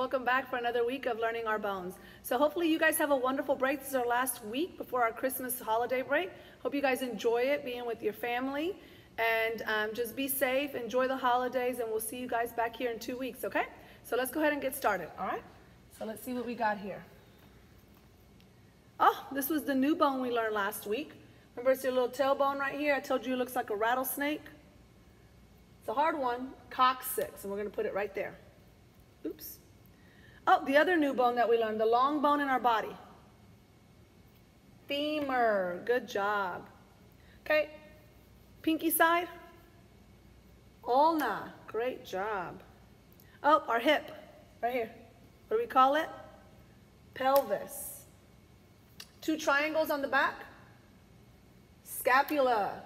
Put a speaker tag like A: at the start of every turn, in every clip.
A: Welcome back for another week of learning our bones. So hopefully you guys have a wonderful break. This is our last week before our Christmas holiday break. Hope you guys enjoy it, being with your family. And um, just be safe, enjoy the holidays, and we'll see you guys back here in two weeks, okay? So let's go ahead and get started, all right? So let's see what we got here. Oh, this was the new bone we learned last week. Remember it's your little tailbone right here? I told you it looks like a rattlesnake. It's a hard one, coccyx, and we're gonna put it right there. Oops. Oh, the other new bone that we learned, the long bone in our body. Femur, good job. Okay, pinky side. Ulna, great job. Oh, our hip, right here. What do we call it? Pelvis. Two triangles on the back. Scapula.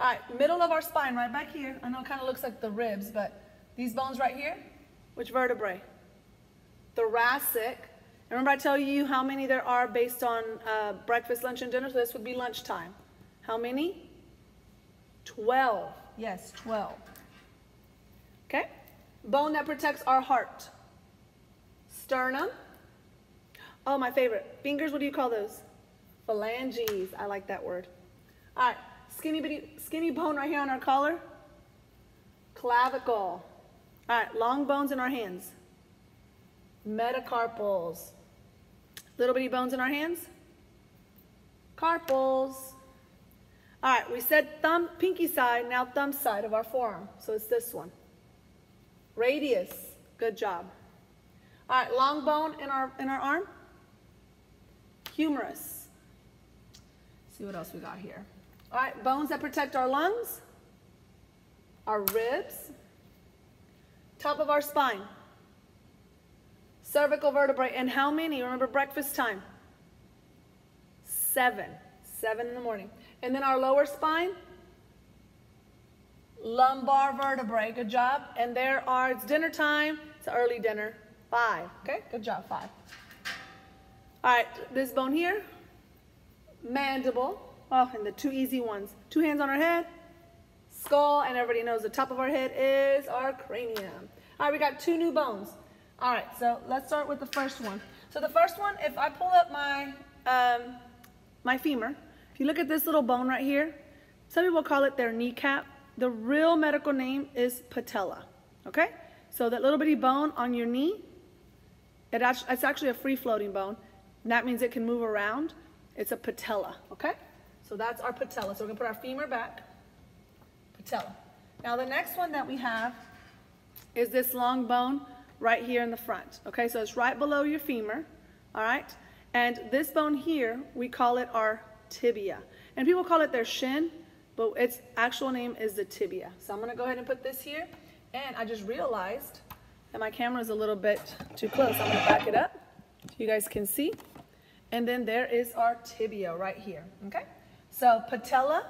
A: All right, middle of our spine, right back here. I know it kind of looks like the ribs, but these bones right here, which vertebrae? Thoracic. Remember I tell you how many there are based on uh, breakfast, lunch, and dinner? So this would be lunchtime. How many? 12. Yes, 12. Okay? Bone that protects our heart. Sternum. Oh, my favorite. Fingers, what do you call those? Phalanges. I like that word. All right. Skinny, bitty, skinny bone right here on our collar. Clavicle. All right, long bones in our hands. Metacarpals. Little bitty bones in our hands. Carpals. All right, we said thumb, pinky side, now thumb side of our forearm. So it's this one. Radius. Good job. All right, long bone in our, in our arm. Humerus. see what else we got here. All right, bones that protect our lungs. Our ribs top of our spine, cervical vertebrae, and how many? Remember breakfast time? Seven. Seven in the morning. And then our lower spine, lumbar vertebrae. Good job. And there are, it's dinner time. It's early dinner. Five. Okay, good job. Five. All right, this bone here, mandible. Oh, and the two easy ones. Two hands on our head, skull, and everybody knows the top of our head is our cranium. All right, we got two new bones. All right, so let's start with the first one. So the first one, if I pull up my, um, my femur, if you look at this little bone right here, some people call it their kneecap. The real medical name is patella, okay? So that little bitty bone on your knee, it actually, it's actually a free-floating bone. That means it can move around. It's a patella, okay? So that's our patella. So we're gonna put our femur back patella. Now the next one that we have is this long bone right here in the front. Okay, so it's right below your femur, all right? And this bone here, we call it our tibia. And people call it their shin, but its actual name is the tibia. So I'm gonna go ahead and put this here. And I just realized that my camera is a little bit too close. I'm gonna back it up so you guys can see. And then there is our tibia right here, okay? So patella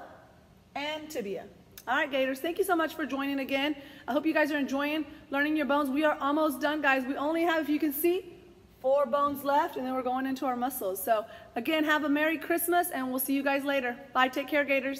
A: and tibia. All right, Gators, thank you so much for joining again. I hope you guys are enjoying learning your bones. We are almost done, guys. We only have, if you can see, four bones left, and then we're going into our muscles. So again, have a Merry Christmas, and we'll see you guys later. Bye, take care, Gators.